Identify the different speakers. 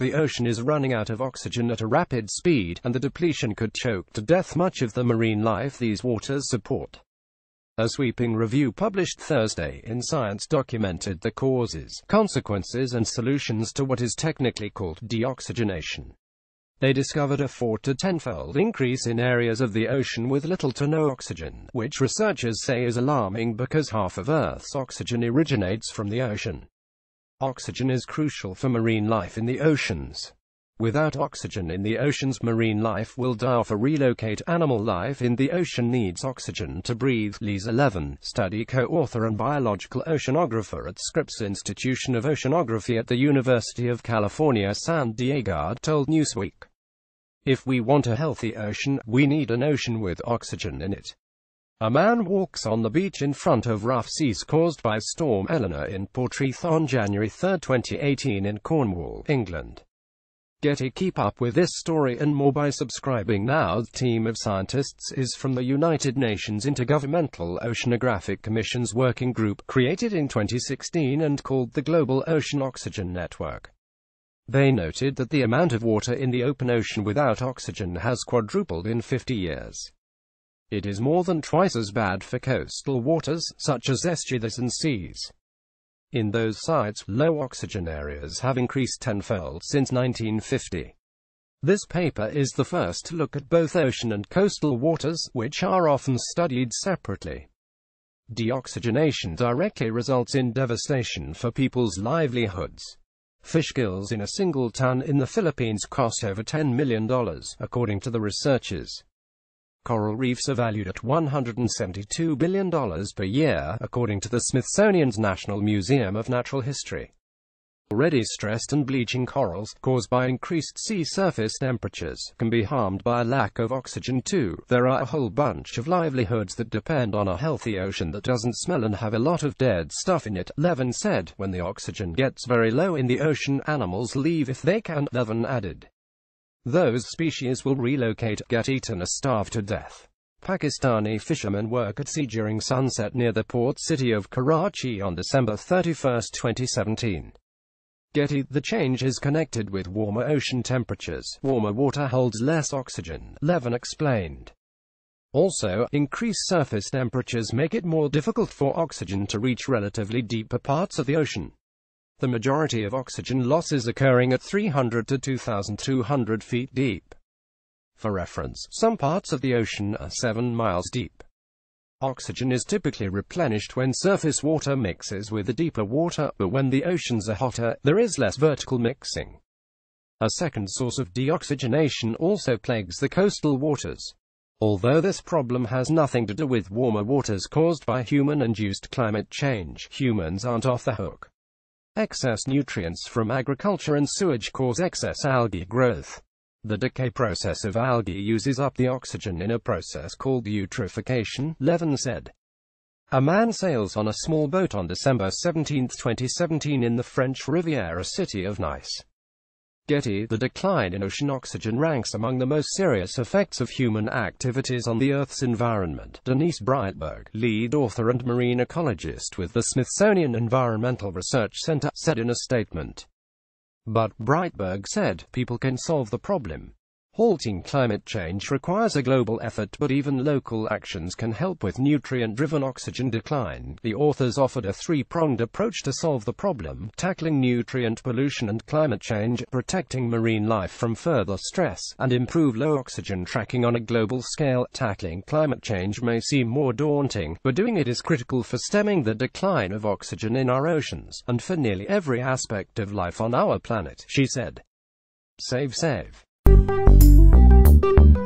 Speaker 1: The ocean is running out of oxygen at a rapid speed, and the depletion could choke to death much of the marine life these waters support. A sweeping review published Thursday in Science documented the causes, consequences and solutions to what is technically called deoxygenation. They discovered a 4 to 10-fold increase in areas of the ocean with little to no oxygen, which researchers say is alarming because half of Earth's oxygen originates from the ocean. Oxygen is crucial for marine life in the oceans. Without oxygen in the oceans marine life will die off a relocate animal life in the ocean needs oxygen to breathe. Lisa Levin, study co-author and biological oceanographer at Scripps Institution of Oceanography at the University of California San Diego, told Newsweek. If we want a healthy ocean, we need an ocean with oxygen in it. A man walks on the beach in front of rough seas caused by Storm Eleanor in Portreath on January 3, 2018 in Cornwall, England. Getty keep up with this story and more by subscribing now. The team of scientists is from the United Nations Intergovernmental Oceanographic Commission's working group, created in 2016 and called the Global Ocean Oxygen Network. They noted that the amount of water in the open ocean without oxygen has quadrupled in 50 years. It is more than twice as bad for coastal waters, such as estuaries and seas. In those sites, low oxygen areas have increased tenfold since 1950. This paper is the first to look at both ocean and coastal waters, which are often studied separately. Deoxygenation directly results in devastation for people's livelihoods. Fish kills in a single town in the Philippines cost over $10 million, according to the researchers. Coral reefs are valued at $172 billion per year, according to the Smithsonian's National Museum of Natural History. Already stressed and bleaching corals, caused by increased sea surface temperatures, can be harmed by a lack of oxygen too. There are a whole bunch of livelihoods that depend on a healthy ocean that doesn't smell and have a lot of dead stuff in it, Levin said. When the oxygen gets very low in the ocean, animals leave if they can, Levin added. Those species will relocate, get eaten or starve to death. Pakistani fishermen work at sea during sunset near the port city of Karachi on December 31, 2017. Getty, the change is connected with warmer ocean temperatures. Warmer water holds less oxygen, Levin explained. Also, increased surface temperatures make it more difficult for oxygen to reach relatively deeper parts of the ocean the majority of oxygen loss is occurring at 300 to 2,200 feet deep. For reference, some parts of the ocean are 7 miles deep. Oxygen is typically replenished when surface water mixes with the deeper water, but when the oceans are hotter, there is less vertical mixing. A second source of deoxygenation also plagues the coastal waters. Although this problem has nothing to do with warmer waters caused by human-induced climate change, humans aren't off the hook. Excess nutrients from agriculture and sewage cause excess algae growth. The decay process of algae uses up the oxygen in a process called eutrophication, Levin said. A man sails on a small boat on December 17, 2017 in the French Riviera city of Nice. Getty, the decline in ocean oxygen ranks among the most serious effects of human activities on the Earth's environment. Denise Breitburg, lead author and marine ecologist with the Smithsonian Environmental Research Center, said in a statement. But, Breitburg said, people can solve the problem. Halting climate change requires a global effort, but even local actions can help with nutrient-driven oxygen decline. The authors offered a three-pronged approach to solve the problem, tackling nutrient pollution and climate change, protecting marine life from further stress, and improve low oxygen tracking on a global scale. Tackling climate change may seem more daunting, but doing it is critical for stemming the decline of oxygen in our oceans, and for nearly every aspect of life on our planet, she said. Save save. Thank you.